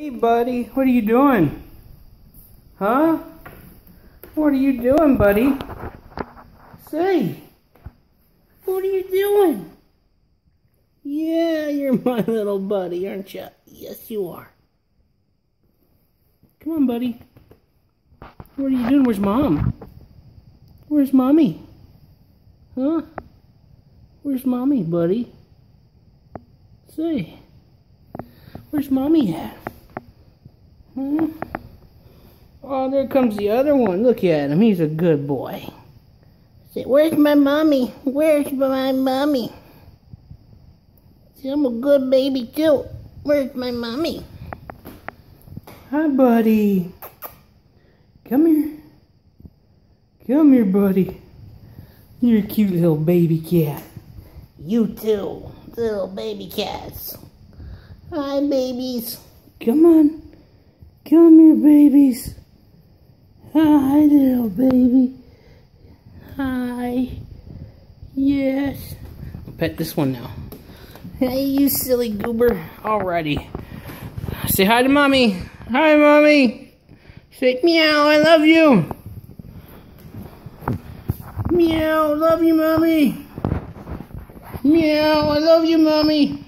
Hey, buddy, what are you doing? Huh? What are you doing, buddy? Say, what are you doing? Yeah, you're my little buddy, aren't you? Yes, you are. Come on, buddy. What are you doing? Where's mom? Where's mommy? Huh? Where's mommy, buddy? Say, where's mommy at? Huh? Oh, there comes the other one. Look at him. He's a good boy. Say, where's my mommy? Where's my mommy? See, I'm a good baby too. Where's my mommy? Hi, buddy. Come here. Come here, buddy. You're a cute little baby cat. You too, little baby cats. Hi, babies. Come on. Come here, babies. Hi, little baby. Hi. Yes. I'll pet this one now. Hey, you silly goober. Alrighty. Say hi to mommy. Hi, mommy. Say meow, I love you. Meow, love you, mommy. Meow, I love you, mommy.